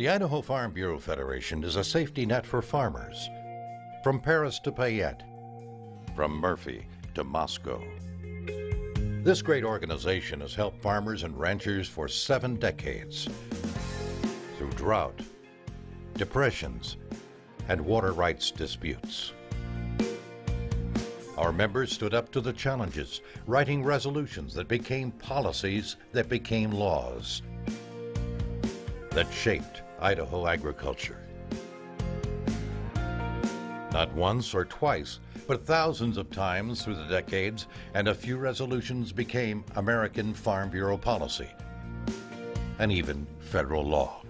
The Idaho Farm Bureau Federation is a safety net for farmers. From Paris to Payette, from Murphy to Moscow. This great organization has helped farmers and ranchers for seven decades through drought, depressions, and water rights disputes. Our members stood up to the challenges, writing resolutions that became policies that became laws that shaped Idaho agriculture. Not once or twice, but thousands of times through the decades, and a few resolutions became American Farm Bureau policy and even federal law.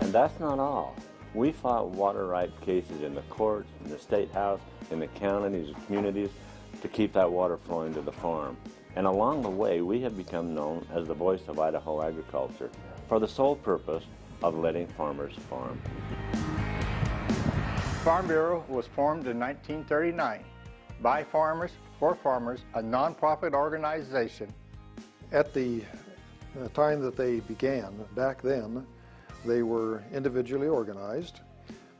And that's not all. We fought water rights cases in the courts, in the state house, in the counties and communities to keep that water flowing to the farm. And along the way, we have become known as the voice of Idaho agriculture for the sole purpose of letting farmers farm. Farm Bureau was formed in 1939 by farmers, for farmers, a nonprofit organization. At the time that they began, back then, they were individually organized.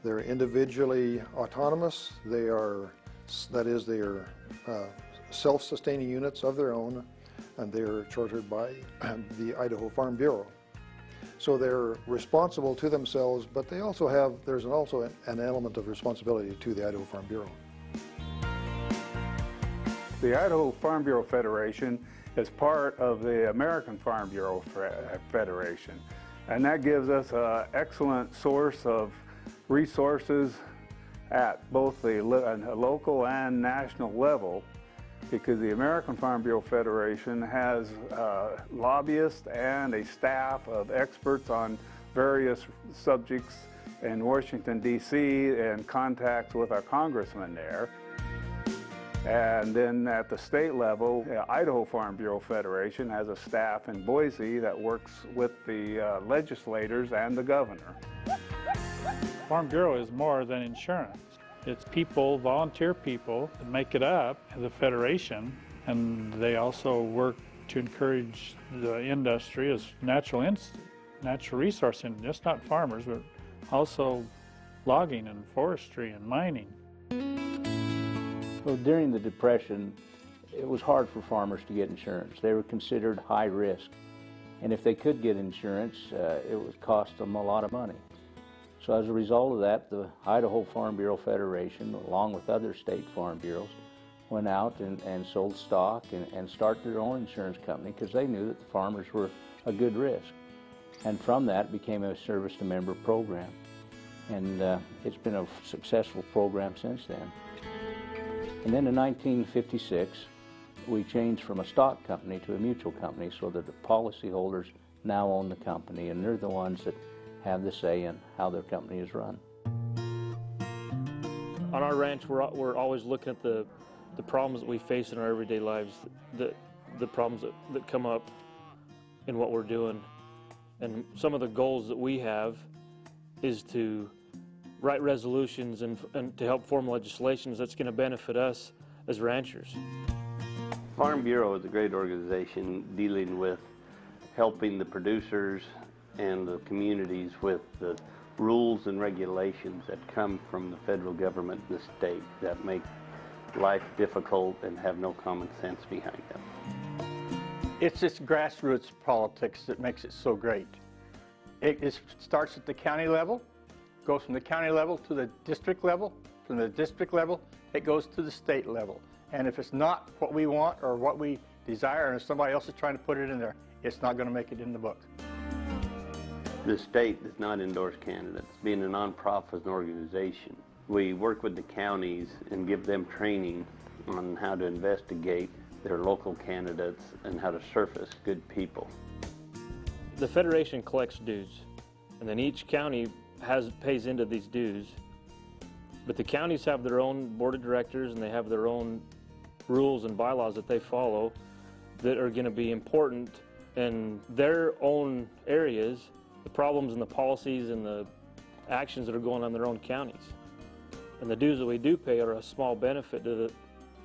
They're individually autonomous. They are, that is, they are uh, self-sustaining units of their own, and they're chartered by the Idaho Farm Bureau. So they're responsible to themselves, but they also have, there's an also an, an element of responsibility to the Idaho Farm Bureau. The Idaho Farm Bureau Federation is part of the American Farm Bureau Federation. And that gives us an excellent source of resources at both the local and national level because the American Farm Bureau Federation has uh, lobbyists and a staff of experts on various subjects in Washington, D.C., and contacts with our congressmen there. And then at the state level, Idaho Farm Bureau Federation has a staff in Boise that works with the uh, legislators and the governor. Farm Bureau is more than insurance. It's people, volunteer people, that make it up, the Federation, and they also work to encourage the industry as natural, in, natural resource, and just not farmers, but also logging and forestry and mining. Well, during the Depression, it was hard for farmers to get insurance. They were considered high risk. And if they could get insurance, uh, it would cost them a lot of money. So as a result of that, the Idaho Farm Bureau Federation, along with other state farm bureaus, went out and, and sold stock and, and started their own insurance company because they knew that the farmers were a good risk. And from that became a service to member program. And uh, it's been a successful program since then. And then in 1956, we changed from a stock company to a mutual company so that the policyholders now own the company and they're the ones that have the say in how their company is run. On our ranch, we're, we're always looking at the, the problems that we face in our everyday lives, the, the problems that, that come up in what we're doing. And some of the goals that we have is to write resolutions and, and to help form legislations that's going to benefit us as ranchers. Farm Bureau is a great organization dealing with helping the producers and the communities with the rules and regulations that come from the federal government and the state that make life difficult and have no common sense behind them. It's this grassroots politics that makes it so great. It, it starts at the county level, goes from the county level to the district level, from the district level, it goes to the state level. And if it's not what we want or what we desire, and if somebody else is trying to put it in there, it's not going to make it in the book. The state does not endorse candidates. Being a nonprofit organization, we work with the counties and give them training on how to investigate their local candidates and how to surface good people. The Federation collects dues, and then each county has pays into these dues. But the counties have their own board of directors and they have their own rules and bylaws that they follow that are going to be important in their own areas the problems and the policies and the actions that are going on in their own counties. And the dues that we do pay are a small benefit to the,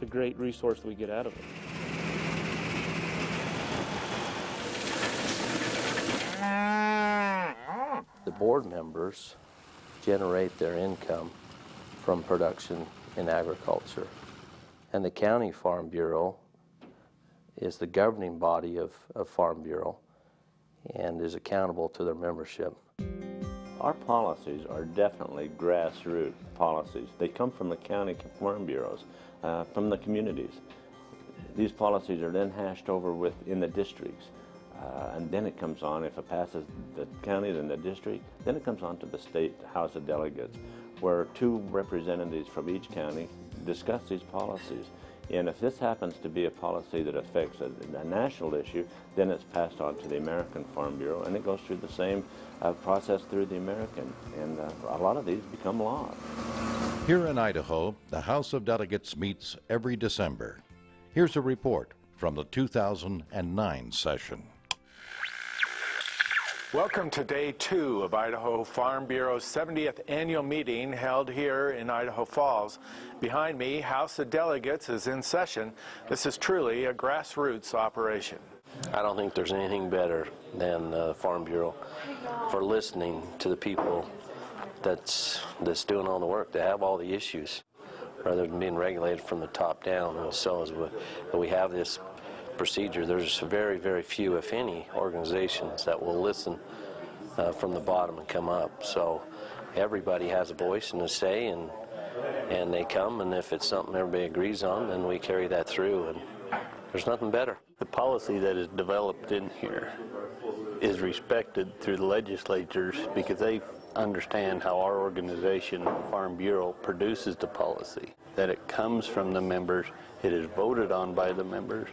the great resource that we get out of it. The board members generate their income from production in agriculture. And the County Farm Bureau is the governing body of, of Farm Bureau and is accountable to their membership. Our policies are definitely grassroots policies. They come from the county farm bureaus, uh, from the communities. These policies are then hashed over with in the districts. Uh, and then it comes on, if it passes the county and the district, then it comes on to the state House of Delegates, where two representatives from each county discuss these policies. And if this happens to be a policy that affects a, a, national issue, then it's passed on to the American Farm Bureau, and it goes through the same uh, process through the American. And uh, a lot of these become law. Here in Idaho, the House of Delegates meets every December. Here's a report from the 2009 session. Welcome to day two of Idaho Farm Bureau's 70th annual meeting held here in Idaho Falls. Behind me, House of Delegates is in session. This is truly a grassroots operation. I don't think there's anything better than uh, Farm Bureau for listening to the people that's that's doing all the work, to have all the issues, rather than being regulated from the top down. And so as we, we have this procedure, there's very, very few, if any, organizations that will listen uh, from the bottom and come up. So everybody has a voice and a say, and and they come, and if it's something everybody agrees on, then we carry that through, and there's nothing better. The policy that is developed in here is respected through the legislatures because they understand how our organization, Farm Bureau, produces the policy. That it comes from the members, it is voted on by the members,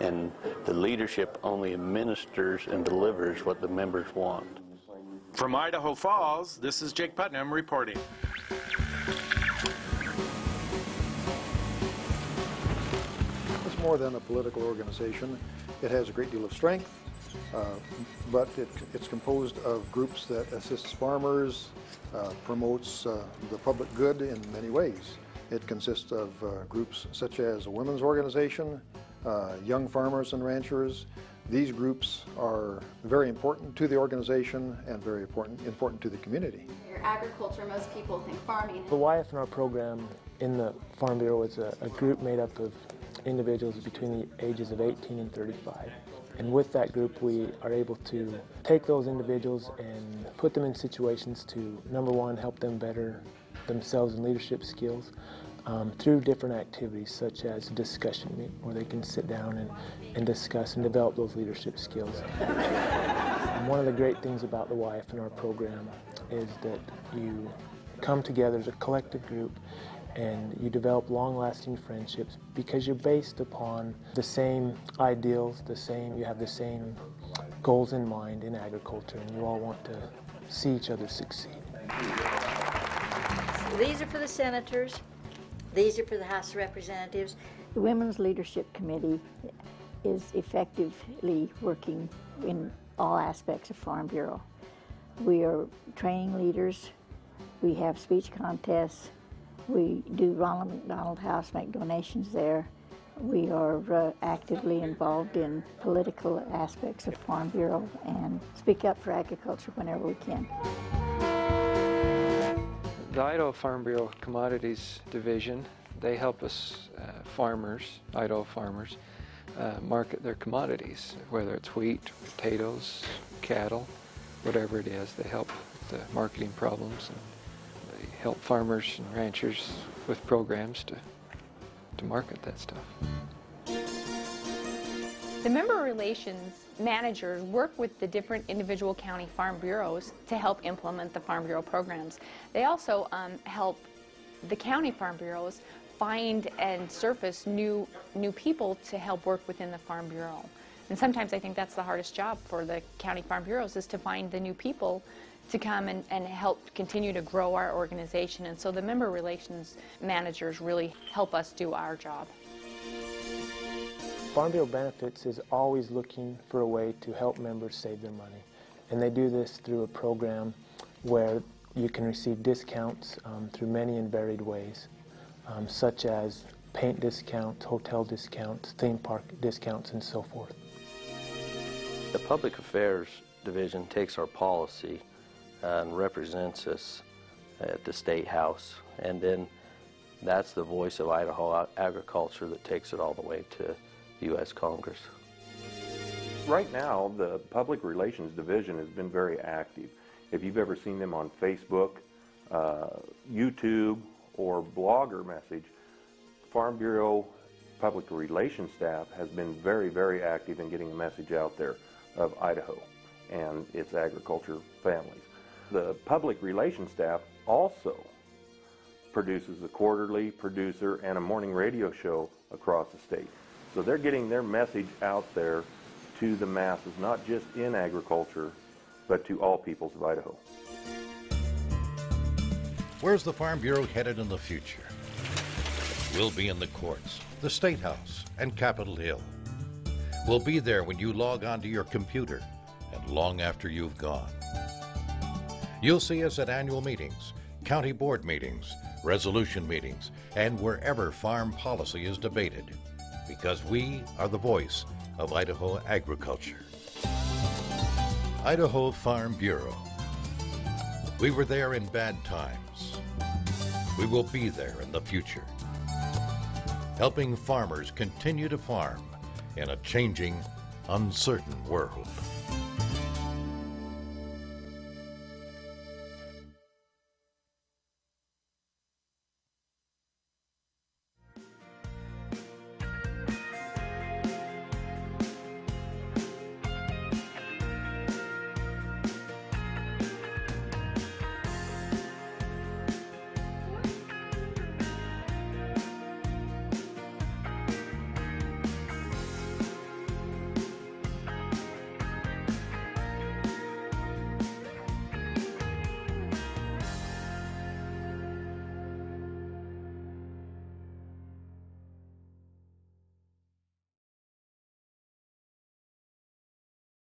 and the leadership only administers and delivers what the members want. From Idaho Falls, this is Jake Putnam reporting. It's more than a political organization. It has a great deal of strength, uh, but it, it's composed of groups that assists farmers, uh, promotes uh, the public good in many ways. It consists of uh, groups such as a women's organization, uh, young farmers and ranchers. These groups are very important to the organization and very important, important to the community. Agriculture, most people think farming. The YF&R program in the Farm Bureau is a, a group made up of individuals between the ages of 18 and 35. And with that group, we are able to take those individuals and put them in situations to, number one, help them better themselves in leadership skills, um, through different activities such as discussion meet where they can sit down and, and discuss and develop those leadership skills. one of the great things about the YF&R program is that you come together as a collective group and you develop long-lasting friendships because you're based upon the same ideals, the same you have the same goals in mind in agriculture and you all want to see each other succeed. So these are for the senators. These are for the House of Representatives. The Women's Leadership Committee is effectively working in all aspects of Farm Bureau. We are training leaders. We have speech contests. We do Ronald McDonald House, make donations there. We are uh, actively involved in political aspects of Farm Bureau and speak up for agriculture whenever we can. The Idaho Farm Bureau Commodities Division, they help us uh, farmers, Idaho farmers, uh, market their commodities, whether it's wheat, potatoes, cattle, whatever it is. They help with the marketing problems and they help farmers and ranchers with programs to, to market that stuff. The member relations managers work with the different individual county farm bureaus to help implement the Farm Bureau programs. They also um, help the county farm bureaus find and surface new, new people to help work within the Farm Bureau. And sometimes I think that's the hardest job for the county farm bureaus is to find the new people to come and, and help continue to grow our organization. And so the member relations managers really help us do our job. Farm Bureau Benefits is always looking for a way to help members save their money. And they do this through a program where you can receive discounts um, through many and varied ways, um, such as paint discounts, hotel discounts, theme park discounts, and so forth. The Public Affairs Division takes our policy and represents us at the State House. And then that's the voice of Idaho agriculture that takes it all the way to U.S. Congress. Right now, the Public Relations Division has been very active. If you've ever seen them on Facebook, uh, YouTube, or blogger message, Farm Bureau Public Relations staff has been very, very active in getting a message out there of Idaho and its agriculture families. The public relations staff also produces a quarterly producer and a morning radio show across the state. So they're getting their message out there to the masses, not just in agriculture, but to all peoples of Idaho. Where's the Farm Bureau headed in the future? We'll be in the courts, the State House, and Capitol Hill. We'll be there when you log onto your computer and long after you've gone. You'll see us at annual meetings, county board meetings, resolution meetings, and wherever farm policy is debated, because we are the voice of Idaho agriculture. Idaho Farm Bureau. We were there in bad times. We will be there in the future, helping farmers continue to farm in a changing, uncertain world.